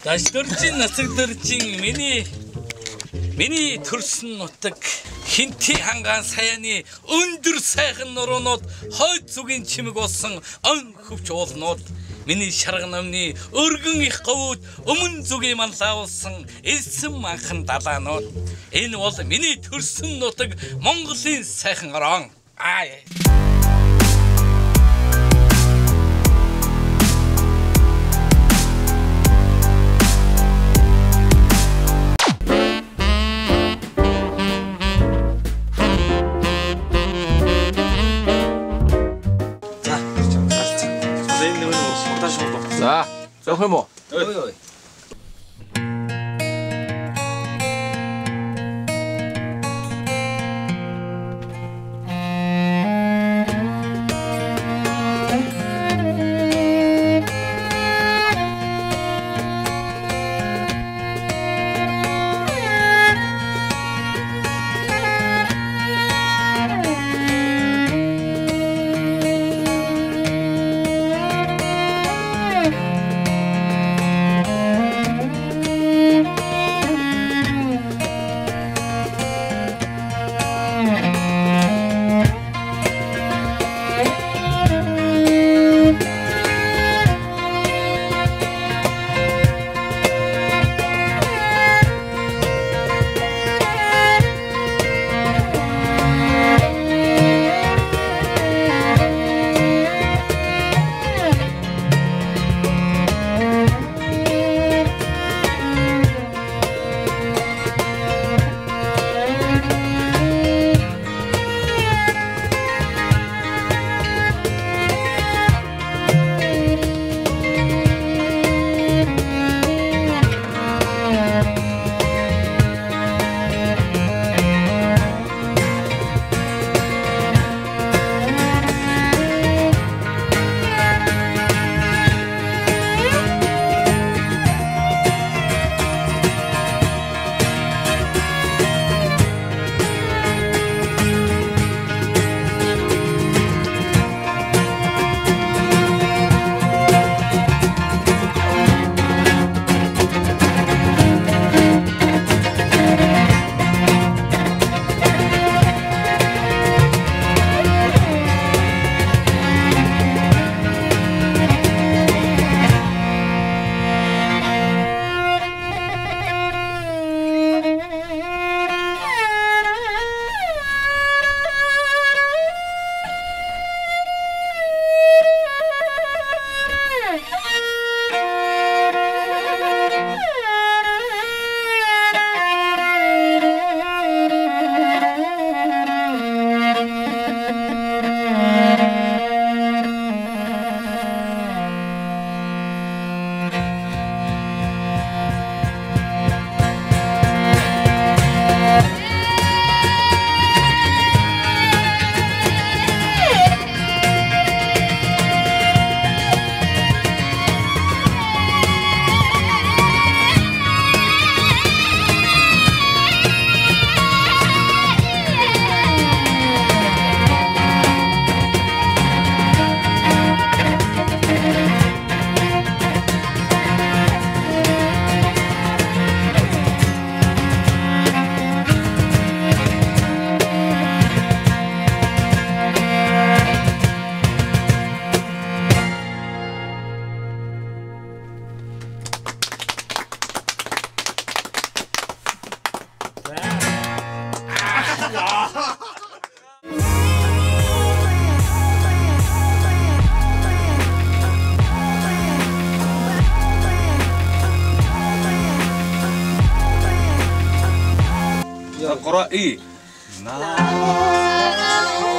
Даждөржин насагдөржин миний миний төрсөн нутаг хинти хангаан саяны өндөр сайхан нуруунууд хойд зүгийн чимэг болсон он хөвч уулнууд миний шарга намны өргөн их говьуд өмнө зүгийн манлаулсан элсэн манхан далаанууд. Энэ бол миний төрсөн нутаг Монголын сайхан орон. Аа 小黑木，哎哎哎。اقرأي نعم.